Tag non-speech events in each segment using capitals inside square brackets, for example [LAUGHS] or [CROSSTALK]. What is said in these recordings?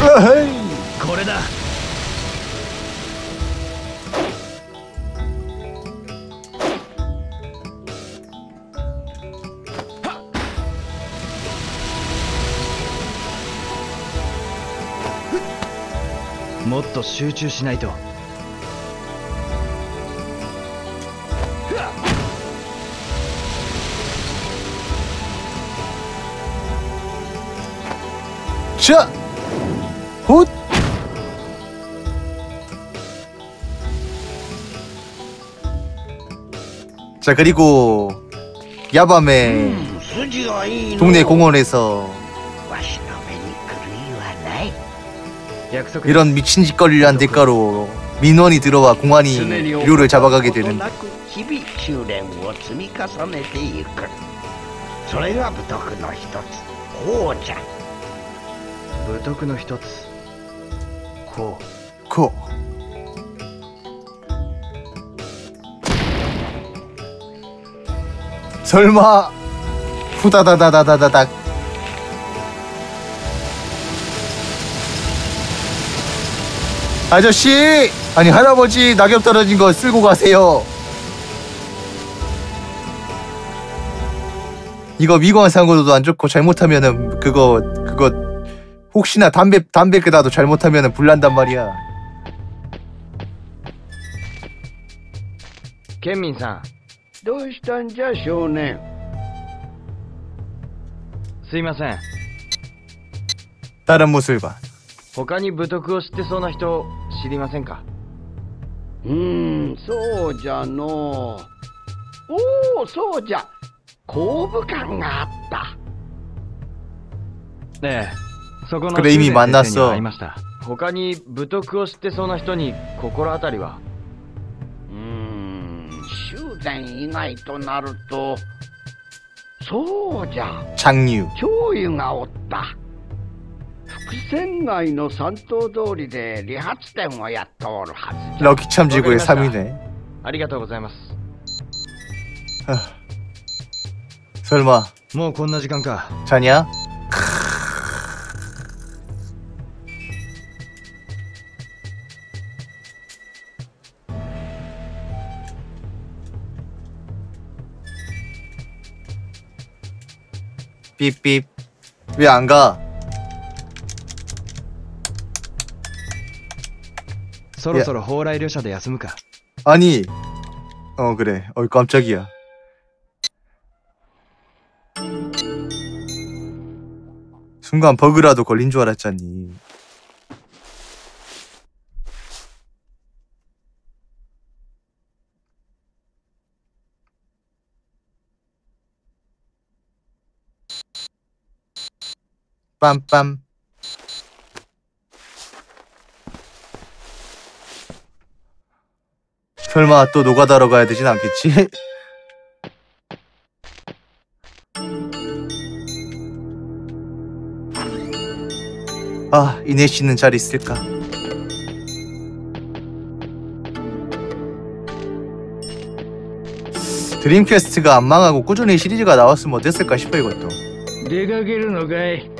これだ。もっと集中しないと。Shut 자 그리고 야밤에 동네 공원에서 이런 미친 짓거리를 한 대가로 민원이 들어와 공안이 류를 잡아가게 되는데. 코. 설마 후다다다다다다닥. 아저씨! 아니 할아버지 낙엽 떨어진 거 쓸고 가세요. 이거 미관상으로도 안 좋고 잘못하면은 그거 그거 혹시나 담배 담배 끄다도 잘못하면은 불난단 말이야. 겐민상 どうしたんじゃ少年すいません 다른 모습을 봐 他に武徳を知ってそうな人知りませんかうーんそうじゃのおおそうじゃ後部館があったええそこのこれ意味修練先生に 만났어 会いました他に武徳を知ってそうな人に心当たりはうーん 修繕以外となるとそうじゃ 장류 長湯がおった伏線街の三島通りで理髪店をやっておるはずじゃ 럭키 참지구의 3위네 ありがとうございます 설마 もうこんな時間か 자냐? 삐삐. 왜 안 가? 서로 서로 호라이료샤데 야스무까 아니. 어 그래. 어이 깜짝이야. 순간 버그라도 걸린 줄 알았잖니. 빰빰 설마 또 노가다로 가야 되진 않겠지? [LAUGHS] 아, 이내 씨는 잘 있을까? 드림퀘스트가 안 망하고 꾸준히 시리즈가 나왔으면 어땠을까 싶어 이것도. 내가 길은 어가이.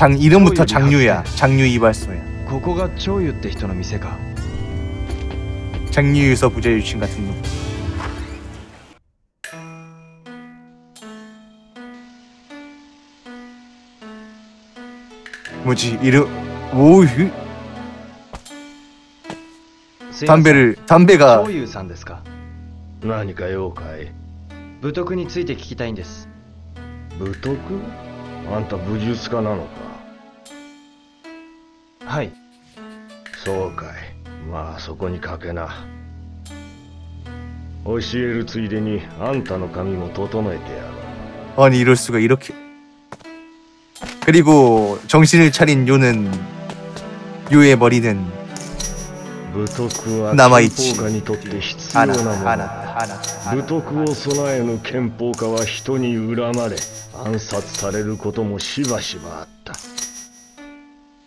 장 이름부터 장류야. 장류 이발소야. ここが長湯って人の店か 장류유서 부자유친 같은 놈. 뭐지 이름 오휴 すいません 담배를 담배가 長湯さんですか何か用かい武徳について聞きたいんです武徳あんた武術家なのか はいそうかいまあそこにかけな教えるついでにあんたの髪も整えてやろう 아니 이럴 수가 이렇게 그리고 정신을 차린 요는 유의 머리는 武徳は生憲意気法家にとって必要 하나 なもの 하나 하나 武徳を備えぬ憲法家は人に恨まれ暗殺されることもしばしばあった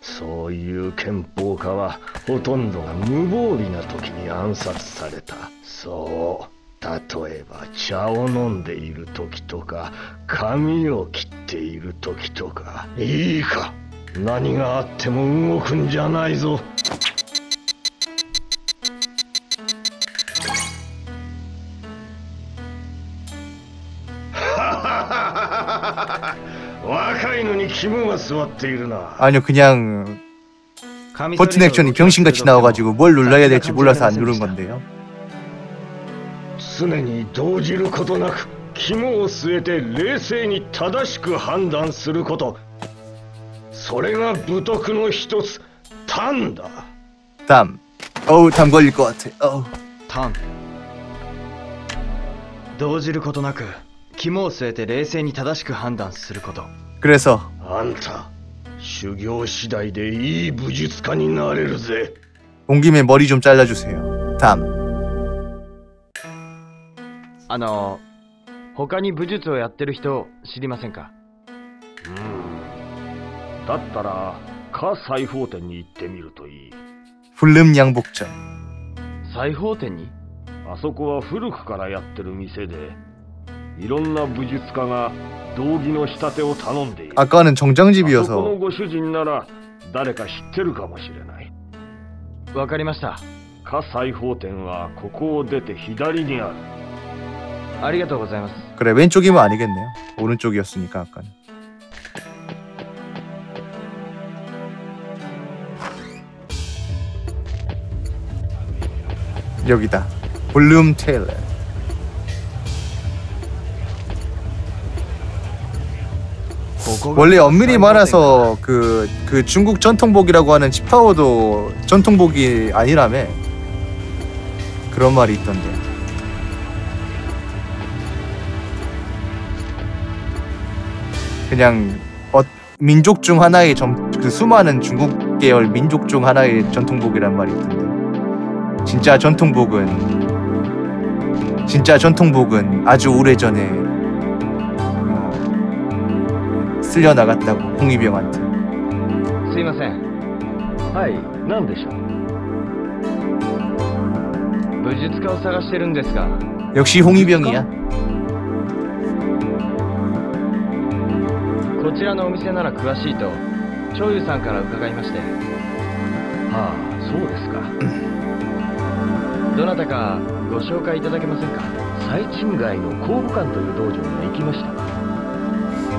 そういう憲法家はほとんどが無防備な時に暗殺された。そう。例えば茶を飲んでいる時とか髪を切っている時とか。いいか。何があっても動くんじゃないぞ。 아니요 그냥 버튼 액션이 병신같이 나와가지고 뭘 눌러야 될지 몰라서 안 누른 건데요 常に動じることなく肝を据えて冷静に正しく判断することそれが武徳の一つ単だ 담 어우 담 걸릴 것 같아 어우 タン動じることなく肝を据えて冷静に正しく判断すること 그래서 あんた修行次第でいい武術家になれるぜ 온 김에 머리 좀 잘라주세요 담 あの他に武術をやってる人知りませんかうんだったら火裁縫店に行ってみるといい 불름 양복점 裁縫店にあそこは古くからやってる店で いろんな武術家が道着の仕立てを頼んでいる 아까는 あそこの 정장집이어서 ご主人なら誰か知ってるかもしれないわかりました火裁縫店はここを出て左にあるありがとうございます 그래 왼쪽이면 아니겠네요 오른쪽이었으니까 아까는 여기다 볼륨 테일러 원래 엄밀히 말해서 그, 그 중국 전통복이라고 하는 치파오도 전통복이 아니라며 그런 말이 있던데. 그냥 어, 민족 중 하나의 점, 그 수많은 중국 계열 민족 중 하나의 전통복이란 말이 있던데. 진짜 전통복은 진짜 전통복은 아주 오래전에 쓸려 나갔다고 홍위병한테 すいませんはい何でしょう武術家を探してるんですが 역시 홍위병이야 こちらのお店なら詳しいと長優さんから伺いましてはあそうですかどなたかご紹介いただけませんか最賃街の工部館という道場には行きましたか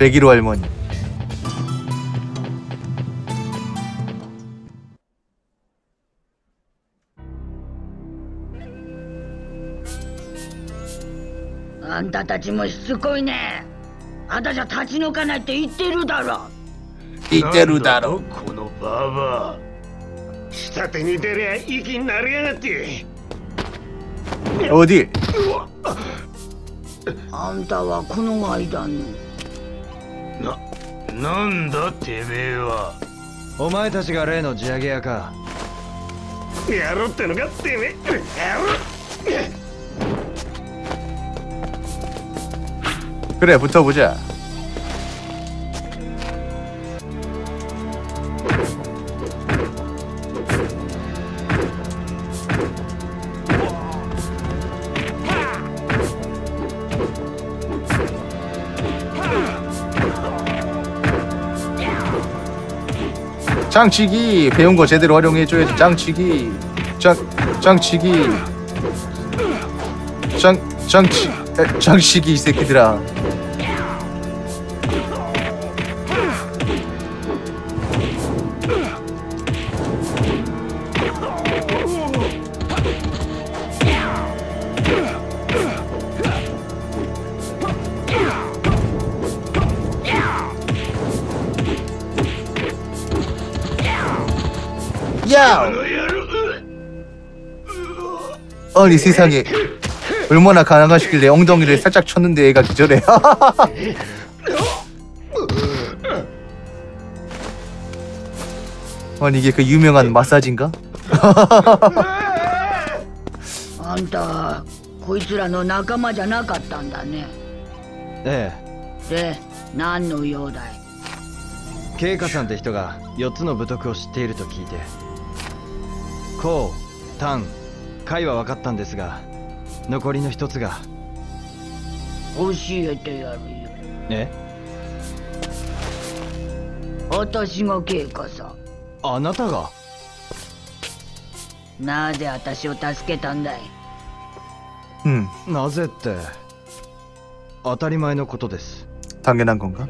백일호 할머니 あんたたちもしつこいねあたじゃ立ち退かないって言ってるだろ 이때루다로 このババア下手に出りゃ息になりやがって 어딜 あんたはこの間の ななんだてめえはお前たちが例の地上げ屋かやろうってのかてめえやろう 그래 붙어보자 장치기 배운 거 제대로 활용해줘야지. 장치기 장 장치기. 장 장치 에, 장치기 이 새끼들아 아니 세상에 얼마나 가난하시길래 엉덩이를 살짝 쳤는데 얘가 기절해 [LAUGHS] 아니 이게 그 유명한 마사지인가? [LAUGHS] あんたこいつらの仲間じゃなかったんだねえで何の用だいえ慶華さんって人が4つの部徳を知っていると聞いてこう丹 回は分かったんですが残りの一つが。教えてやるよ。え？私がケイカさあなたが？なぜ私を助けたんだい？うん。なぜって当たり前のことです。単元なんこんか？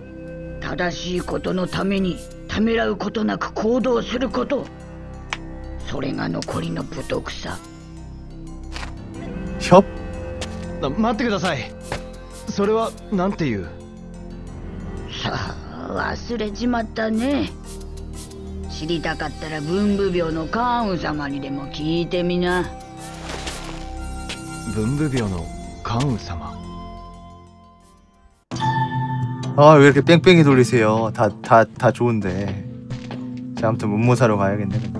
正しいことのためにためらうことなく行動すること。それが残りの武徳さ。협? な待ってくださいそれはなんていうさあ忘れちまったね知りたかったら文武病のカーン様にでも聞いてみな文武病の関羽様 아 왜 이렇게 뺑뺑이 돌리세요 다 다 다 좋은데 자 아무튼 문모사로 가야겠네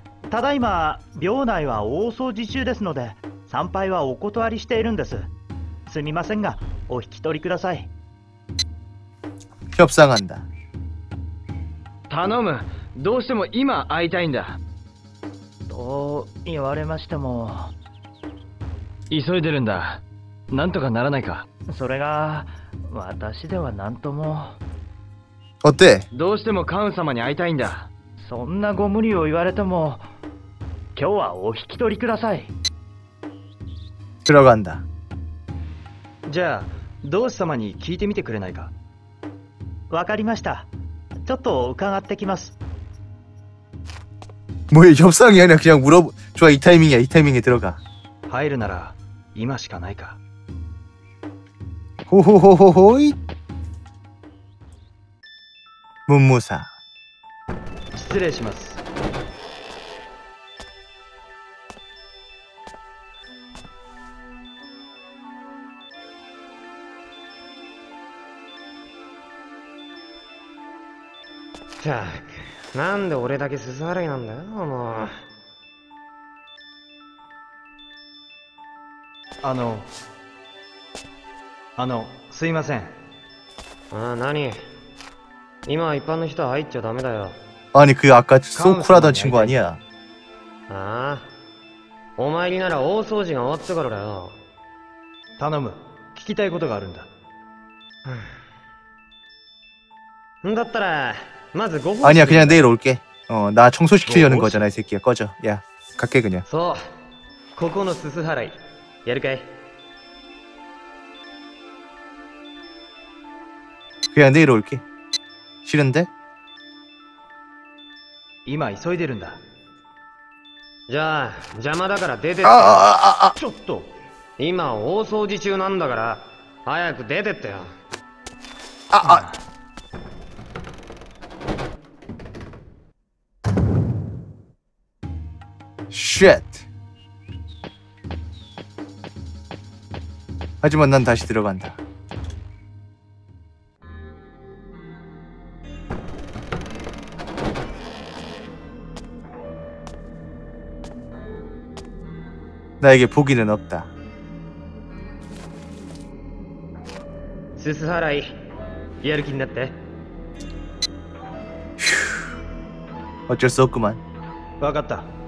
ただいま病内は大掃除中ですので参拝はお断りしているんですすみませんがお引き取りください 협상한다 頼むどうしても今会いたいんだと言われましても急いでるんだなんとかならないかそれが私では何とも 어때? どうしても関羽様に会いたいんだそんなご無理を言われても 今日はお引き取りください 들어간다 じゃあ同志様に聞いてみてくれないかわかりましたちょっと伺ってきます 뭐야 협상이 아니라 그냥 물어 좋아 이 타이밍이야 이 타이밍에 들어가 入るなら今しかないか 호호호호호이 문무사 失礼します たくなんで俺だけすす払いなんだよもうあのあのすいませんああ何今は一般の人は入っちゃダメだよ 아니 그 아까 소쿨하던 친구 아니야 ああお参りなら大掃除が終わってからだよ頼む聞きたいことがあるんだ[SIGHS] んだったらまずご奉仕 아니야 그냥 내일 올게 어 나 청소시키려는 거잖아 이 새끼야 꺼져 야 갈게 그냥 そうここのすす払いやるかい 그냥 내일 올게 싫은데? 今急いでるんだじゃあ邪魔だから出てって 아아아아 ちょっと今大掃除中なんだから早く出てってよ 아, 아. 쉣. 하지만 난 다시 들어간다. 나에게 포기는 없다. 스스하라이, 열기 났대. 어쩔 수 없구만. 分かった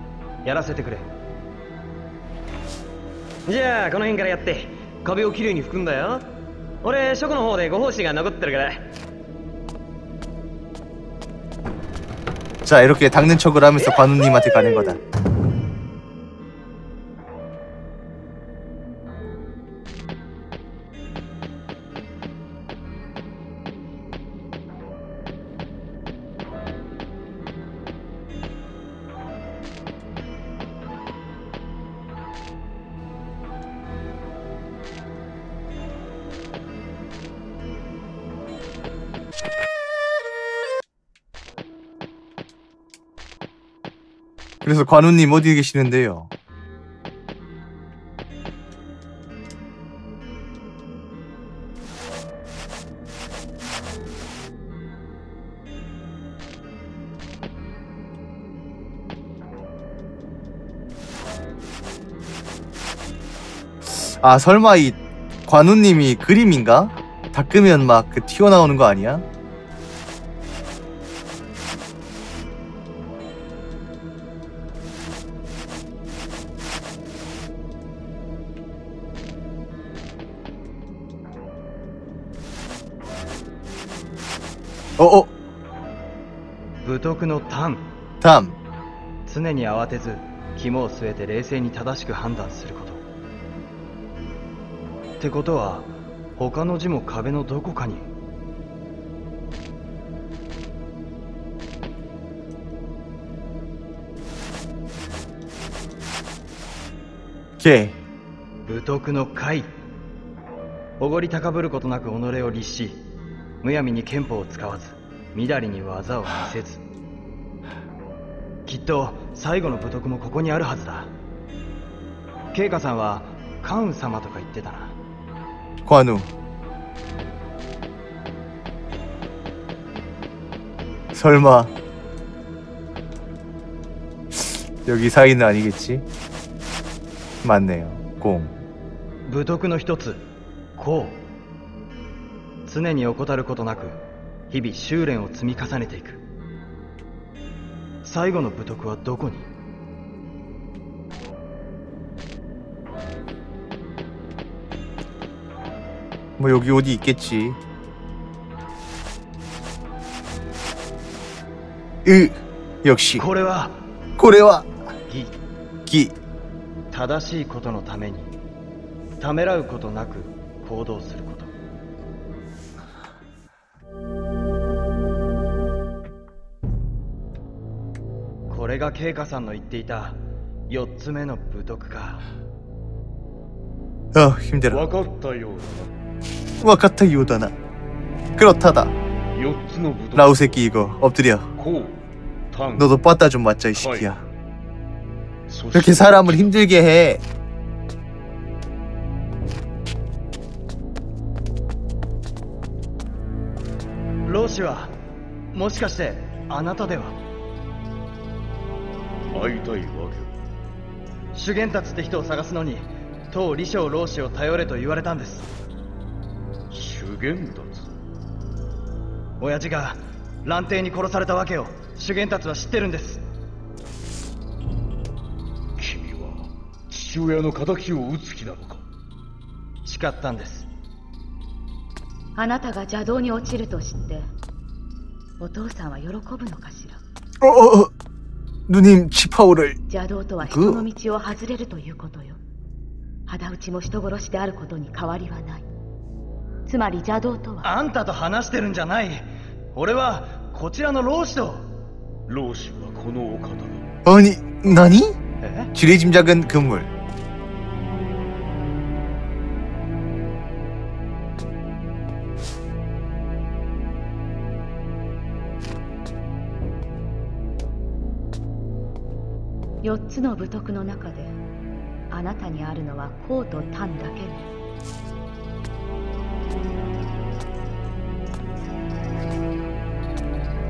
やらせてくれじゃあこの辺からやって壁をきれいに拭くんだよ俺書庫の方でご奉仕が残ってるから 자 이렇게 닦는 척을 하면서 관우님한테 가는 거다. 그래서 관우님 어디 계시는데요? 아 설마 이 관우님이 그림인가? 닦으면 막 그 튀어나오는 거 아니야? おお。武徳のタン常に慌てず肝を据えて冷静に正しく判断すること。ってことは他の字も壁のどこかに。武徳の会。おごり高ぶることなく己を律しむやみに憲法を使わずみだりに技を見せずきっと最後の武徳もここにあるはずだ慶華さんは関羽様とか言ってたな 관우 설마 여기 사이는 아니겠지? 맞네요 공 武徳の一つこう 常に怠ることなく日々修練を積み重ねていく最後の武徳はどこに 뭐 여기 어디 있겠지 으 역시 これは 고래와 義 기 正しいことのためにためらうことなく行動すること と。れが慶華さんの言っていた4つ目の武徳か 어 힘들어 分かったよう 와카타 요다나 그렇다다 だな4つの武道 라우 새끼 이거 엎드려 こう単 너도 빠따 좀 맞자 이 새끼야 そして 그렇게 사람을 힘들게 해 老子はもしかしてあなたでは 会いたいわけ。主元達って人を探すのに当李将老子を頼れと言われたんです。主験達？親父が蘭亭に殺されたわけを主験達は知ってるんです。君は父親の敵を討つ気なのか？誓ったんです。あなたが邪道に落ちると知ってお父さんは喜ぶのかしら？ 누님 치파오를 邪道とは人の道を外れるということよ仇討ちも人殺しであることに変わりはないつまり邪道とはあんたと話してるんじゃない俺はこちらの老子と老子はこのお方だ 아니 나니? え 지레짐작은 그물 4つの武徳の中であなたにあるのは孔と丹だけね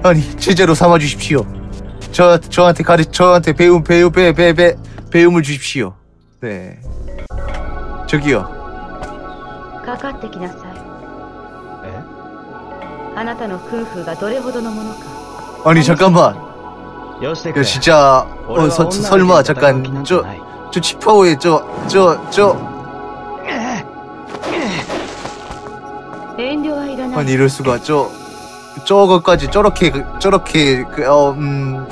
아니 제자로 삼아 주십시오. 저 저한테 가르 저한테 배움 배우 배배배 배움을 주십시오. 네. 저기요. かかってきなさいあなたの空風がどれほどのものか 아니 잠깐만. 그 진짜 어, 서, 설마 잠깐 저 저 치파오의 저 저 저. 아니 이럴 수가. 저 저거까지 저렇게 그, 저렇게 그, 어, 음.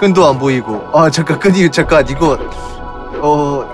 끈도 안 보이고. 아 잠깐 끈이 잠깐 이거. 어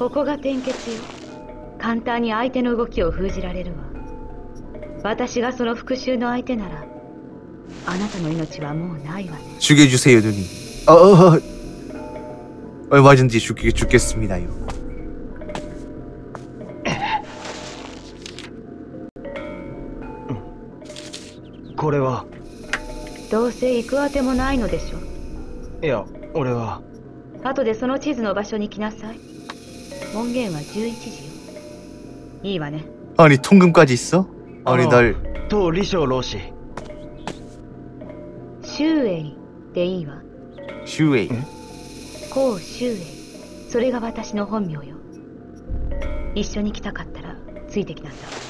ここが転結よ簡単に相手の動きを封じられるわ私がその復讐の相手ならあなたの命はもうないわね 죽여주세요 누님. 어, 어, 어. 얼마든지 죽, 죽겠습니다요. これはどうせ行くあてもないのでしょいや俺は後でその地図の場所に来なさい 門限は11時よいいわね 아니 통금까지 있어? 아니 어. 날 当李小老師周英でいいわ 슈웨이 孔周英それが私の本名よ一緒に来たかったらついてきなさい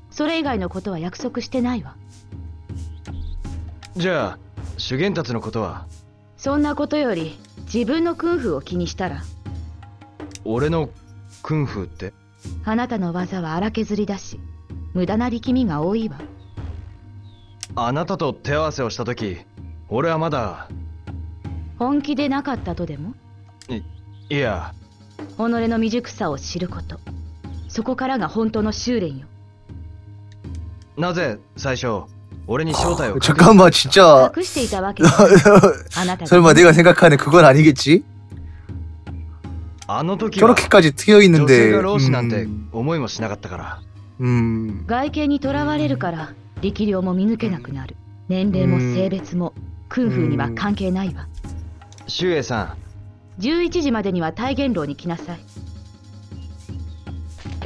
それ以外のことは約束してないわ。じゃあ修験達のことは？そんなことより自分の訓風を気にしたら？俺のクンフーって？あなたの技は荒削りだし無駄な力みが多いわ。あなたと手合わせをした時俺はまだ本気でなかったとでも？いや。己の未熟さを知ること。そこからが本当の修練よなぜ最初俺に正体を隠し 잠깐만 진짜 隠していたわけじゃあなたが 설마 내가 생각하는 그건 아니겠지? あの時は 저렇게까지 트여 女性 있는데 が老子なんて 음, 思いもしなかったから 음, 外見にとらわれるから力量も見抜けなくなる年齢も性別も訓風には関係ないわ周英さ11時までには体現楼に来なさい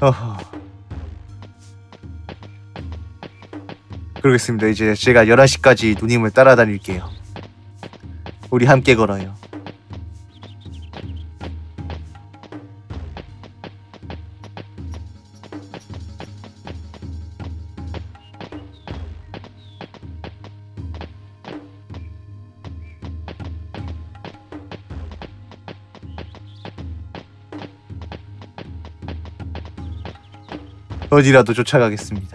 어허. 그러겠습니다. 이제 제가 11시까지 누님을 따라다닐게요. 우리 함께 걸어요. 어디라도 쫓아가겠습니다.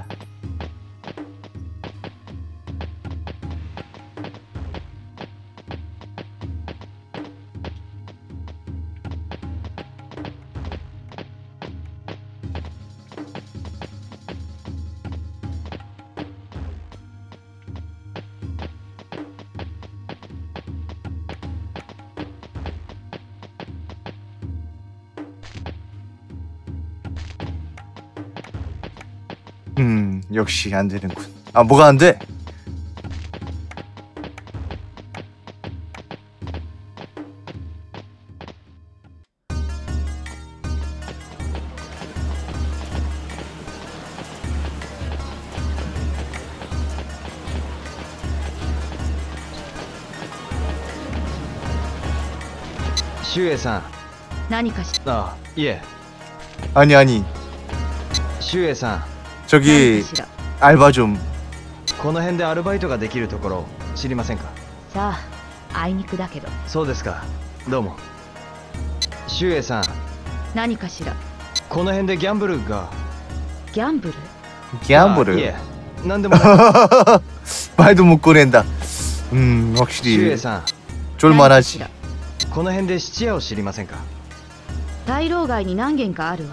역시 안 되는군. 아 뭐가 안 돼? 슈에산. 나니까 시. 아 예. 아니 아니. 슈에산. 저기 알바 좀 この辺でアルバイトができるところ知りませんかさああいにくだけどそうですかどうも周英さん何かしらこの辺でギャンブルがギャンブル ギャンブル 아, 예. 何でもない 말도 못 꺼낸다 음 周英 확실히 さん 쫄만하지 何かしこの辺で質屋を知りませんから大老街に何軒かあるわ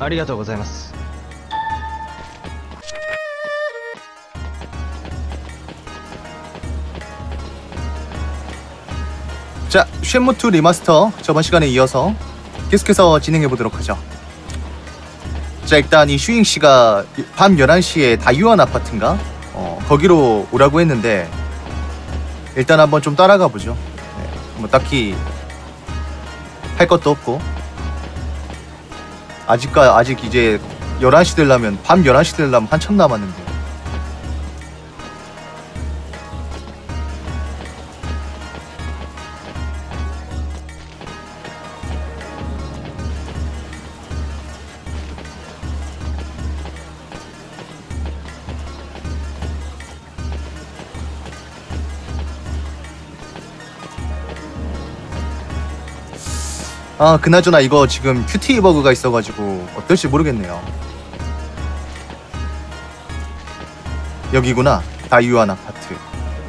ありがとうございます。 자, 쉐무2 리마스터 저번 시간에 이어서 계속해서 진행해 보도록 하죠. 자, 일단 이 슈잉 씨가 밤 11시에 다유한 아파트인가? 어, 거기로 오라고 했는데 일단 한번 좀 따라가 보죠. 네, 뭐 딱히 할 것도 없고 아직까 아직 이제 11시 되려면 밤 11시 되려면 한참 남았는데 아 그나저나 이거 지금 큐티 버그가 있어가지고 어떨지 모르겠네요 여기구나 다유한 아파트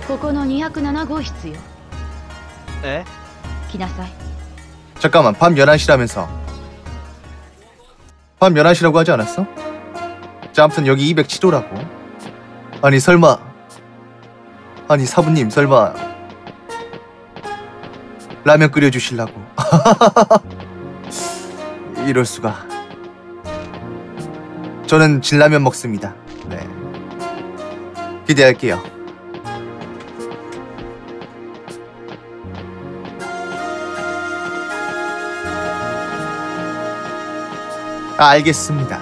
ここの207号室よえ来なさい 잠깐만 밤 11시라면서 밤 11시라고 하지 않았어? 자 아무튼 여기 207호라고 아니 설마 아니 사부님 설마 라면 끓여주실라고. [LAUGHS] 이럴 수가. 저는 진라면 먹습니다. 네. 기대할게요. 아, 알겠습니다.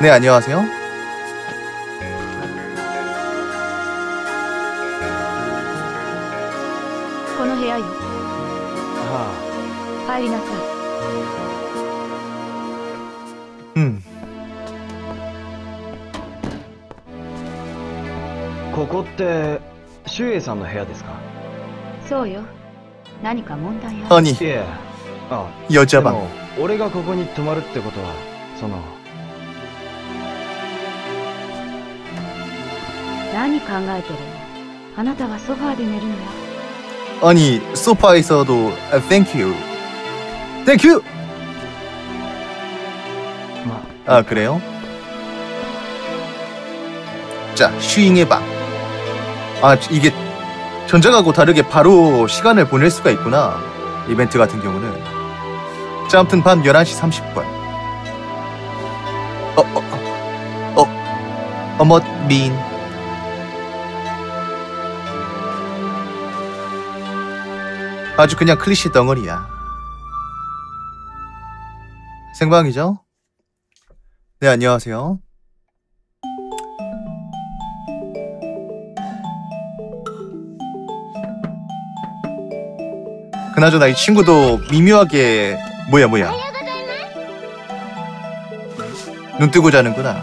네, 안녕하세요. うん。ここって秀英さんの部屋ですか？そうよ。何か問題あ何いやあよちゃば俺がここに泊まるってことはその。何考えてるあなたはソファーで寝るのよ。Ani, so paisado, thank you. まあ 아, 그래요? 자, 슈잉의 방. 아, 이게 전작하고 다르게 바로 시간을 보낼 수가 있구나. 이벤트 같은 경우는. 자, 아무튼 밤 11시 30분. 어, 어, 어, 어, 어머, 민. 아주 그냥 클리셰 덩어리야. 생방이죠? 네, 안녕하세요. 그나저나 이 친구도 미묘하게 뭐야 뭐야? 눈 뜨고 자는구나.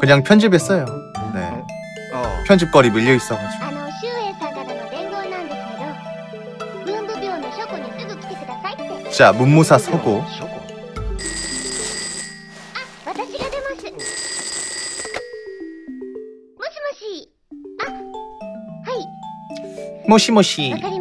그냥 편집했어요. 편집거리 밀려 있어가지고 あの周英さんからの伝言なんですけど文部病の書庫にすぐ来てくださいって 자 문무사 서고 書庫私が出ますもしもしあはい 모시모시 わかり